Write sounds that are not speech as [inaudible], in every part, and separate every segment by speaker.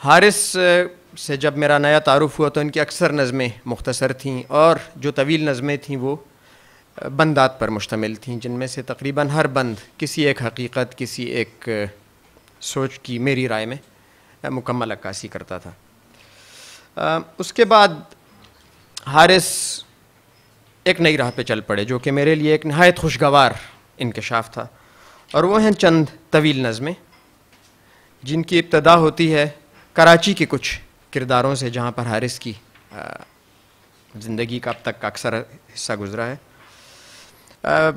Speaker 1: हारिस से जब मेरा नया तारुफ हुआ तो इनकी अक्सर नज़में मुख्तसर थीं और जो तवील नज़में थीं वो बंदात पर मुश्तमिल थीं, जिनमें से तकरीबन हर बंद किसी एक हकीकत, किसी एक सोच की मेरी राय में मुकम्मल अक्कासी करता था। उसके बाद हारिस एक नई राह पे चल पड़े, जो कि मेरे लिए एक नहायत खुशगवार इनकशाफ था और वो हैं चंद तवील नज़में जिनकी इब्तदा होती है कराची के कुछ किरदारों से जहाँ पर हारिस की ज़िंदगी का अब तक का अक्सर हिस्सा गुजरा है। आ,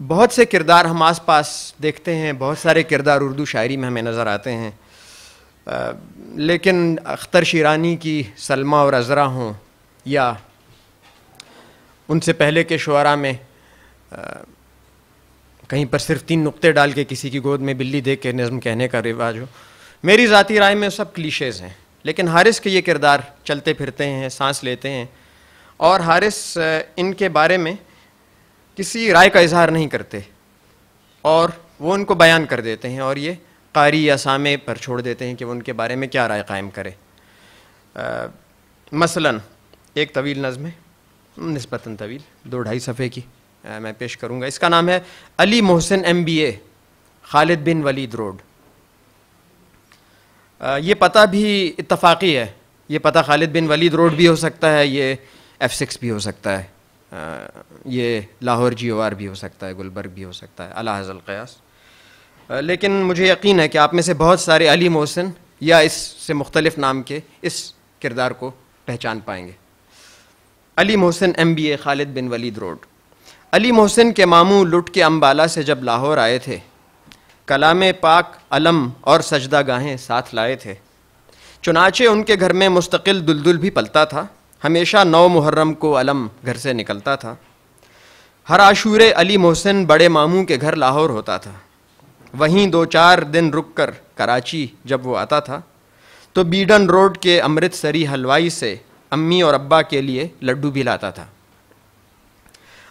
Speaker 1: बहुत से किरदार हम आस पास देखते हैं बहुत सारे किरदार उर्दू शायरी में हमें नज़र आते हैं। आ, लेकिन अख्तर शिरानी की सलमा और अज़रा हों या उनसे पहले के शुरा में आ, कहीं पर सिर्फ़ तीन नुक्ते डाल के किसी की गोद में बिल्ली देख के नज़म कहने का रिवाज हो। मेरी ज़ाती राय में सब क्लीशेज़ हैं लेकिन हारिस के ये किरदार चलते फिरते हैं सांस लेते हैं और हारिस इनके बारे में किसी राय का इजहार नहीं करते और वो उनको बयान कर देते हैं और ये कारी या सामे पर छोड़ देते हैं कि वो उनके बारे में क्या राय कायम करे। मसलन एक तवील नज़म है नस्बता तवील दो ढाई सफ़े की। आ, मैं पेश करूँगा। इसका नाम है Ali Mohsin M B A Khalid bin Walid road. ये पता भी इतफाक़ी है। ये पता खालिद बिन वलीद रोड भी हो सकता है, ये एफ़ सिक्स भी हो सकता है। ये लाहौर जी ओ आर भी हो सकता है, गुलबर्ग भी हो सकता है, अला हज़ल क़यास लेकिन मुझे यकीन है कि आप में से बहुत सारे अली मोहसिन या इससे मुख्तलिफ़ नाम के इस किरदार को पहचान पाएँगे। Ali Mohsin M B A Khalid bin Walid road. Ali Mohsin के मामू लुट के अम्बाला से जब लाहौर आए थे, कलाम पाक, अलम और सजदा गाहें साथ लाए थे। चुनाचे उनके घर में मुस्तकिल दुलदुल भी पलता था, हमेशा नौ मुहर्रम को अलम घर से निकलता था। हर आशूर अली मोहसिन बड़े मामू के घर लाहौर होता था। वहीं दो चार दिन रुक कर कराची जब वो आता था तो बीडन रोड के अमृतसरी हलवाई से अम्मी और अब्बा के लिए लड्डू भी लाता था।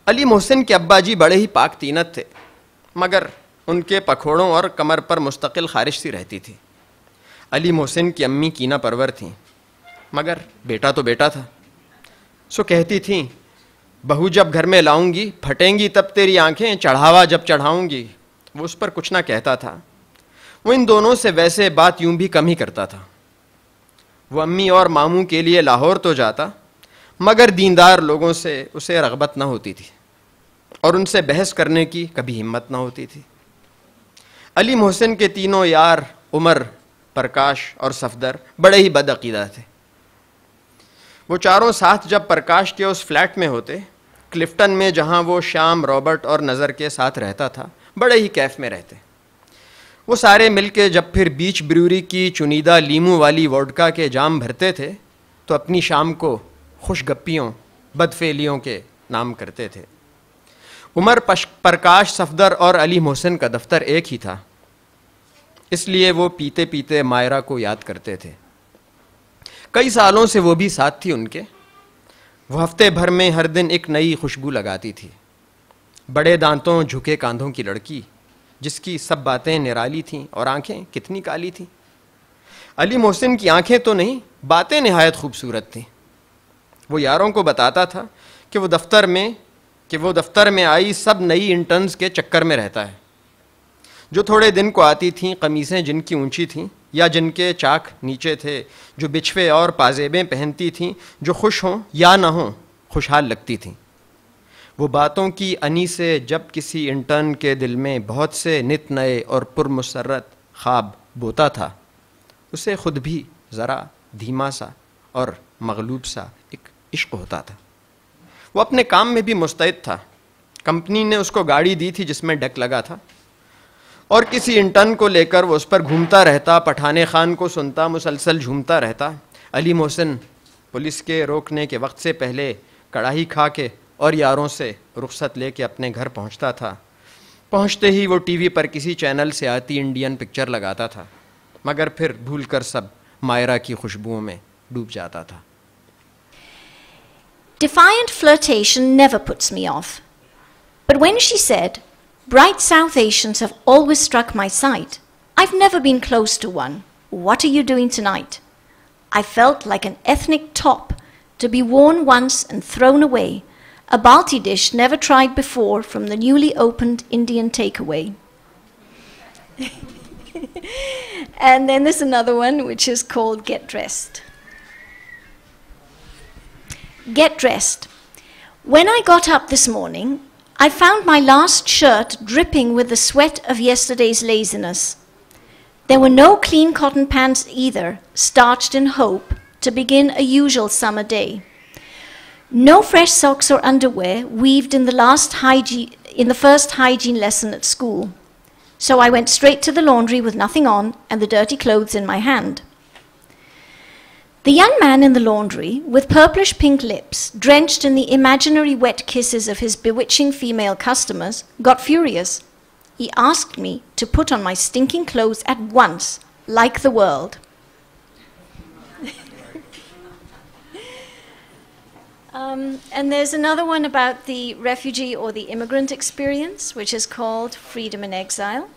Speaker 1: अली मोहसिन के अब्बा जी बड़े ही पाक तीनत थे, मगर उनके पखोड़ों और कमर पर मुस्तकिल खारिश सी रहती थी। अली मोहसिन की अम्मी कीना परवर थीं, मगर बेटा तो बेटा था। सो कहती थी, बहू जब घर में लाऊँगी, फटेंगी तब तेरी आँखें, चढ़ावा जब चढ़ाऊँगी। वो उस पर कुछ ना कहता था। वो इन दोनों से वैसे बात यूँ भी कम ही करता था। वो अम्मी और मामू के लिए लाहौर तो जाता, मगर दीनदार लोगों से उसे रगबत ना होती थी। और उनसे बहस करने की कभी हिम्मत ना होती थी। अली मोहसिन के तीनों यार, उमर, प्रकाश और सफदर, बड़े ही बदअकीदा थे। वो चारों साथ जब प्रकाश के उस फ्लैट में होते, क्लिफ्टन में जहाँ वो शाम रॉबर्ट और नज़र के साथ रहता था, बड़े ही कैफ में रहते। वो सारे मिलके जब फिर बीच ब्रूरी की चुनीदा लीमू वाली वोडका के जाम भरते थे तो अपनी शाम को खुशगप्पियों, बदफेलियों के नाम करते थे। उमर प्रकाश सफदर और अली मोहसिन का दफ्तर एक ही था। इसलिए वो पीते पीते मायरा को याद करते थे। कई सालों से वो भी साथ थी उनके। वो हफ़्ते भर में हर दिन एक नई खुशबू लगाती थी। बड़े दांतों, झुके कांधों की लड़की, जिसकी सब बातें निराली थीं और आँखें कितनी काली थीं। अली मोहसिन की आँखें तो नहीं, बातें नहायत खूबसूरत थीं। वो यारों को बताता था कि वो दफ्तर में कि वो दफ्तर में आई, सब नई इंटर्न्स के चक्कर में रहता है। जो थोड़े दिन को आती थीं, कमीज़ें जिनकी ऊँची थीं, या जिनके चाक नीचे थे, जो बिछवे और पाजेबें पहनती थीं, जो खुश हों या ना हों, खुशहाल लगती थीं। वो बातों की अनी से जब किसी इंटर्न के दिल में बहुत से नित नए और पुरमसरत ख्वाब बोता था, उसे खुद भी ज़रा धीमा सा और मगलूब सा एक इश्क होता था। वो अपने काम में भी मुस्तैद था। कंपनी ने उसको गाड़ी दी थी जिसमें डक लगा था। और किसी इंटर्न को लेकर वो उस पर घूमता रहता, पठाने खान को सुनता, मुसलसल झूमता रहता। अली मोहसिन पुलिस के रोकने के वक्त से पहले कढ़ाई खा के और यारों से रुख्सत लेके अपने घर पहुँचता था। पहुँचते ही वो टीवी पर किसी चैनल से आती इंडियन पिक्चर लगाता था, मगर फिर भूलकर सब मायरा की खुशबुओं में डूब जाता था।
Speaker 2: Defiant flirtation never puts me off. But when she said, Bright South Asians have always struck my sight, I've never been close to one. What are you doing tonight? I felt like an ethnic top to be worn once and thrown away, a balti dish never tried before from the newly opened Indian takeaway. [laughs] and then there's another one which is called Get Dressed. Get dressed. When I got up this morning, I found my last shirt dripping with the sweat of yesterday's laziness. There were no clean cotton pants either, starched in hope to begin a usual summer day. No fresh socks or underwear weaved in the, last hygiene, in the first hygiene lesson at school. So I went straight to the laundry with nothing on and the dirty clothes in my hand. The young man in the laundry, with purplish pink lips, drenched in the imaginary wet kisses of his bewitching female customers, got furious. He asked me to put on my stinking clothes at once, like the world. [laughs] um, and there's another one about the refugee or the immigrant experience, which is called Freedom in Exile.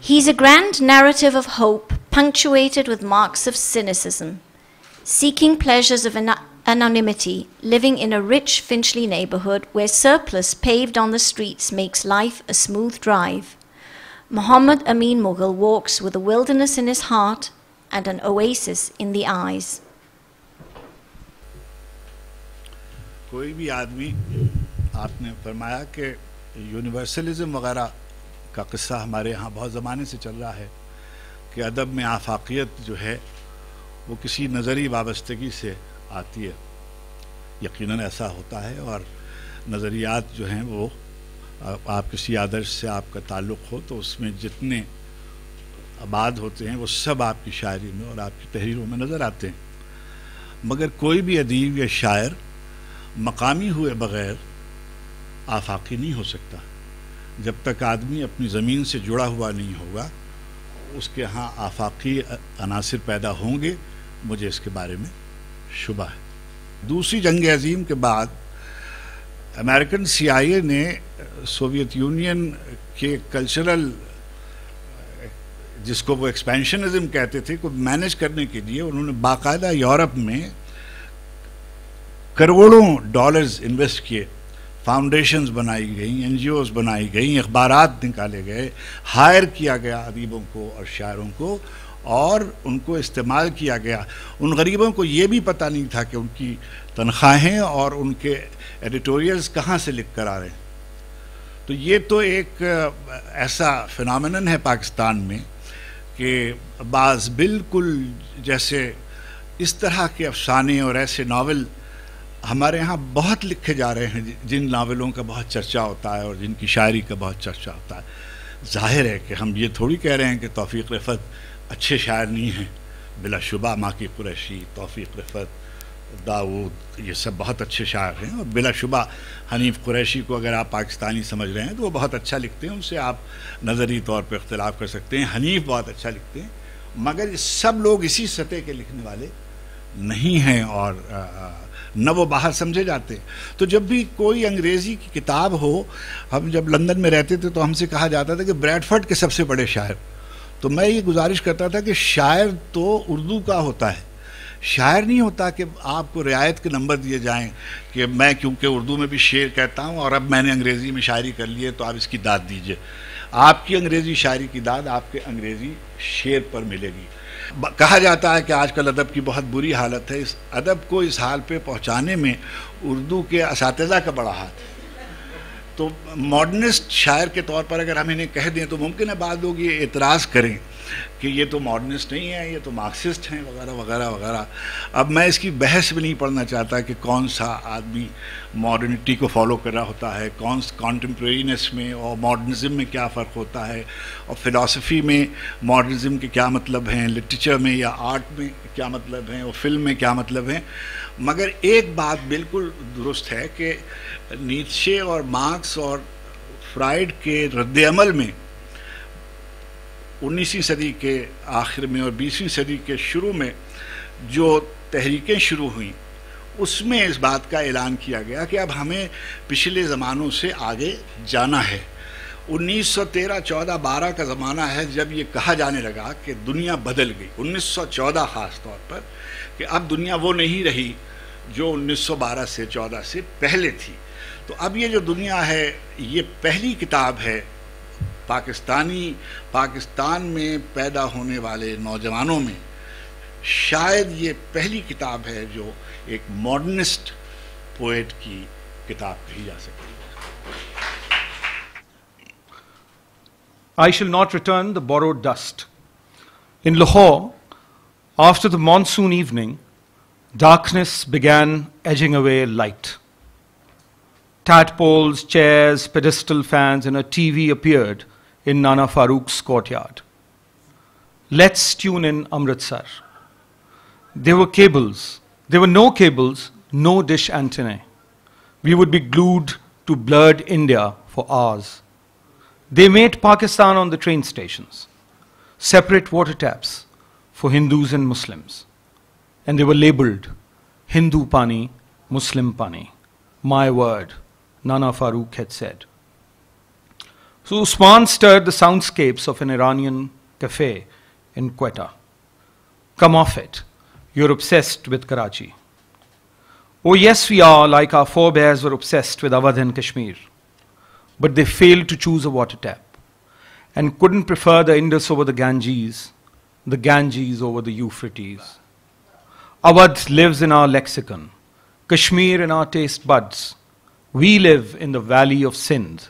Speaker 2: He's a grand narrative of hope, punctuated with marks of cynicism, seeking pleasures of an- anonymity, living in a rich Finchley neighborhood where surplus paved on the streets makes life a smooth drive. Muhammad Amin Mughal walks with a wilderness in his heart and an oasis in the eyes.
Speaker 3: कोई भी आदमी आपने फरमाया कि universalism वगैरह का किस्सा हमारे यहाँ बहुत ज़माने से चल रहा है कि अदब में आफाकियत जो है, वो किसी नज़री वाबस्तगी से आती है। यकीनन ऐसा होता है और नज़रियात जो हैं, वो आप किसी आदर्श से आपका ताल्लुक़ हो तो उसमें जितने आबाद होते हैं, वो सब आपकी शायरी में और आपकी तहरीरों में नज़र आते हैं। मगर कोई भी अदीब या शायर मकामी हुए बग़ैर आफाकी नहीं हो सकता। जब तक आदमी अपनी ज़मीन से जुड़ा हुआ नहीं होगा, उसके यहाँ आफाकी अनासर पैदा होंगे, मुझे इसके बारे में शुबा है। दूसरी जंग अजीम के बाद, अमेरिकन सीआईए ने सोवियत यूनियन के कल्चरल, जिसको वो एक्सपेंशनिज्म कहते थे, को मैनेज करने के लिए उन्होंने बाकायदा यूरोप में करोड़ों डॉलर्स इन्वेस्ट किए। फाउंडेशंस बनाई गई एन बनाई गई अखबार निकाले गए हायर किया गया अदीबों को और शायरों को और उनको इस्तेमाल किया गया। उन गरीबों को ये भी पता नहीं था कि उनकी तनख्वाहें और उनके एडिटोरियल्स कहाँ से लिख कर आ रहे हैं। तो ये तो एक ऐसा फिनमिन है पाकिस्तान में कि बाज़ बिल्कुल जैसे इस तरह के अफसाने और ऐसे नावल हमारे यहाँ बहुत लिखे जा रहे हैं जिन नावलों का बहुत चर्चा होता है और जिनकी शायरी का बहुत चर्चा होता है। ज़ाहिर है कि हम ये थोड़ी कह रहे हैं कि तोफ़ी रफ़त अच्छे शायर नहीं हैं। बिलाशुबा माकी कुरैशी तोफ़ी रफ़त दाऊद ये सब बहुत अच्छे शायर हैं। और बिलाशुबा हनीफ कुरैशी को अगर आप पाकिस्तानी समझ रहे हैं तो वो बहुत अच्छा लिखते हैं उनसे आप नज़री तौर पर इख्तलाफ कर सकते हैं। हनीफ बहुत अच्छा लिखते हैं मगर सब लोग इसी सतह के लिखने वाले नहीं हैं और आ, न वो बाहर समझे जाते। तो जब भी कोई अंग्रेज़ी की किताब हो, हम जब लंदन में रहते थे तो हमसे कहा जाता था कि ब्रैडफर्ड के सबसे बड़े शायर। तो मैं ये गुजारिश करता था कि शायर तो उर्दू का होता है। शायर नहीं होता कि आपको रियायत के नंबर दिए जाएँ कि मैं क्योंकि उर्दू में भी शेर कहता हूँ और अब मैंने अंग्रेज़ी में शायरी कर ली है तो आप इसकी दाद दीजिए। आपकी अंग्रेज़ी शायरी की दाद आपके अंग्रेज़ी शेर पर मिलेगी। कहा जाता है कि आजकल अदब की बहुत बुरी हालत है। इस अदब को इस हाल पे पहुँचाने में उर्दू के इस का बड़ा हाथ है। तो मॉडर्निस्ट शायर के तौर पर अगर हम इन्हें कह दें तो मुमकिन है बाद लोग ये एतराज़ करें। कि ये तो मॉडर्निस्ट नहीं है, ये तो मार्क्सिस्ट हैं, वगैरह वगैरह वगैरह। अब मैं इसकी बहस भी नहीं पढ़ना चाहता कि कौन सा आदमी मॉडर्निटी को फॉलो कर रहा होता है, कौन कॉन्टम्प्रेरीनेस में और मॉडर्निज़म में क्या फ़र्क होता है, और फ़िलासफ़ी में मॉडर्निज़म के क्या मतलब हैं लिटरेचर में या आर्ट में क्या मतलब हैं, और फ़िल्म में क्या मतलब हैं। मगर एक बात बिल्कुल दुरुस्त है कि नीचे और मार्क्स और फ्राइड के रद्दमल में उन्नीसवीं सदी के आखिर में और बीसवीं सदी के शुरू में जो तहरीकें शुरू हुई, उसमें इस बात का ऐलान किया गया कि अब हमें पिछले ज़मानों से आगे जाना है। 1913 14 12 का ज़माना है जब ये कहा जाने लगा कि दुनिया बदल गई। 1914 ख़ास तौर पर कि अब दुनिया वो नहीं रही जो 1912 से 14 से पहले थी। तो अब ये जो दुनिया है, ये पहली किताब है पाकिस्तानी पाकिस्तान में पैदा होने वाले नौजवानों में शायद ये पहली किताब है जो एक मॉडर्निस्ट पोएट की किताब कही जा सकती है
Speaker 4: I shall not return the borrowed dust. In Lahore, after the monsoon evening, darkness began edging away light. Tadpoles, chairs, pedestal fans, and a TV appeared in Nana Farooq's courtyard. Let's tune in Amritsar. There were cables. There were no cables, no dish antennae. We would be glued to blurred India for hours. They made Pakistan on the train stations, separate water taps for Hindus and Muslims. And they were labeled Hindu Pani, Muslim Pani. My word, Nana Farooq had said. So Usman stirred the soundscapes of an Iranian cafe in Quetta. Come off it. You're obsessed with Karachi. Oh, yes, we are, like our forebears were obsessed with Awadh and Kashmir. But they failed to choose a water tap and couldn't prefer the Indus over the Ganges, the Ganges over the Euphrates. Awadh lives in our lexicon, Kashmir in our taste buds. We live in the valley of Sindh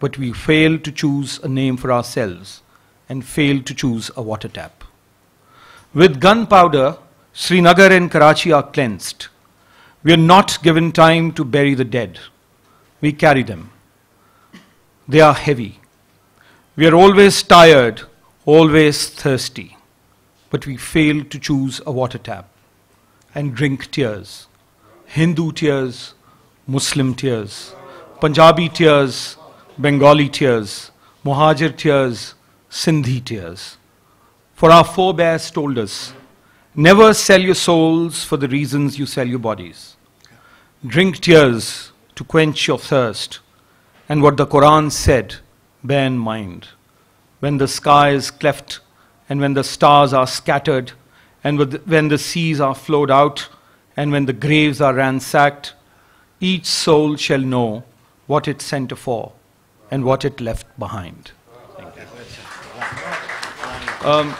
Speaker 4: but we fail to choose a name for ourselves and fail to choose a water tap. With gunpowder, Srinagar and Karachi are cleansed. We are not given time to bury the dead. We carry them. They are heavy. We are always tired, always thirsty, but we fail to choose a water tap and drink tears. Hindu tears, Muslim tears, Punjabi tears, Bengali tears, Muhajir tears, Sindhi tears. For our forebears told us, never sell your souls for the reasons you sell your bodies. Drink tears to quench your thirst. And what the Quran said, bear in mind. When the sky is cleft, and when the stars are scattered, and when the seas are flowed out, and when the graves are ransacked, each soul shall know what it sent for and what it left behind. Um,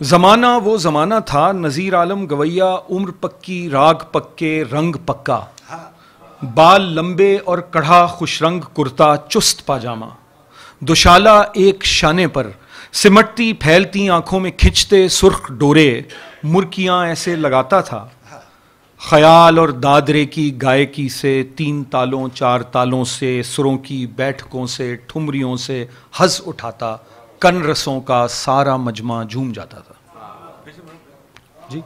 Speaker 4: जमाना वो जमाना था नजीर आलम गवैया उम्र पक्की राग पक्के रंग पक्का। बाल लंबे और कढ़ा खुशरंग कुर्ता चुस्त पाजामा। दुशाला एक शाने पर सिमटती फैलती आँखों में खिंचते सुर्ख डोरे मुर्कियाँ ऐसे लगाता था। ख्याल और दादरे की गायकी से, तीन तालों, चार तालों से, सुरों की बैठकों से, ठुमरियों से हज उठाता, कन रसों का सारा मजमा झूम जाता था। जी?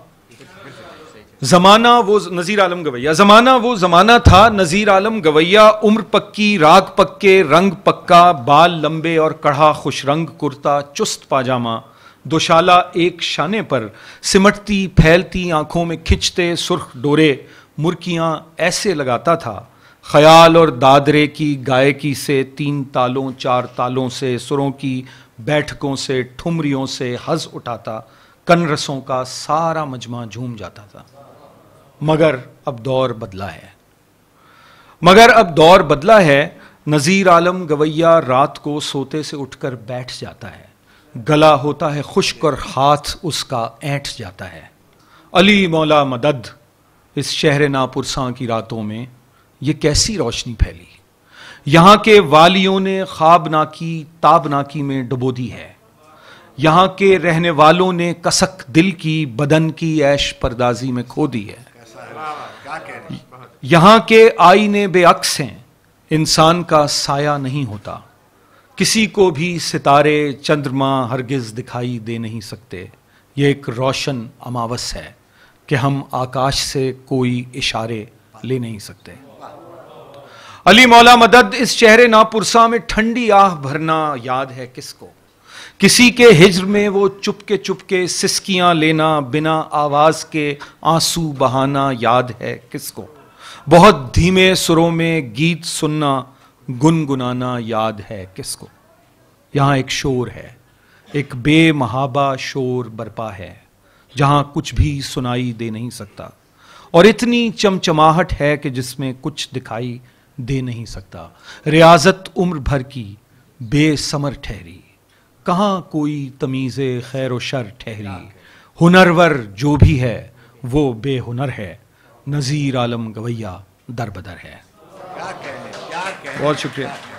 Speaker 4: जमाना वो नजीर आलम गवैया। जमाना वो जमाना था, नजीर आलम गवैया, उम्र पक्की, राग पक्के, रंग पक्का, बाल लंबे और कढ़ा खुश रंग, कुर्ता, चुस्त पाजामा दोशाला एक शाने पर सिमटती, फैलती, आँखों में खिंचते, सुर्ख डोरे मुर्कियाँ ऐसे लगाता था। ख्याल और दादरे की गायकी से, तीन तालों, चार तालों से, सुरों की बैठकों से, ठुमरियों से हज उठाता। कनरसों का सारा मजमा झूम जाता था। मगर अब दौर बदला है। मगर अब दौर बदला है। नज़ीर आलम गवैया रात को सोते से उठकर बैठ जाता है। गला होता है खुश्क और हाथ उसका ऐंठ जाता है। अली मौला मदद, इस शहर नापुरसा की रातों में ये कैसी रोशनी फैली। यहाँ के वालियों ने ख्वाब नाकी ताब नाकी में डुबो दी है। यहाँ के रहने वालों ने कसक दिल की, बदन की ऐश परदाजी में खो दी है। यहाँ के आईने बेअक्स हैं, इंसान का साया नहीं होता। किसी को भी सितारे चंद्रमा हरगिज दिखाई दे नहीं सकते। ये एक रोशन अमावस है कि हम आकाश से कोई इशारे ले नहीं सकते। अली मौला मदद, इस चेहरे नापुरसा में ठंडी आह भरना याद है किसको? किसी के हिज्र में वो चुपके चुपके सिसकियाँ लेना, बिना आवाज़ के आँसू बहाना याद है किसको? बहुत धीमे सुरों में गीत सुनना गुनगुनाना याद है किसको? यहाँ एक शोर है, एक बेमहाबा शोर बरपा है, जहाँ कुछ भी सुनाई दे नहीं सकता। और इतनी चमचमाहट है कि जिसमें कुछ दिखाई दे नहीं सकता। रियाजत उम्र भर की बेसमर ठहरी। कहाँ कोई तमीज़ खैर शर ठहरी? हुनरवर जो भी है, वो बेहुनर है। नज़ीर आलम गवैया दर बदर है
Speaker 3: क्या कहने क्या कहने
Speaker 4: बहुत शुक्रिया।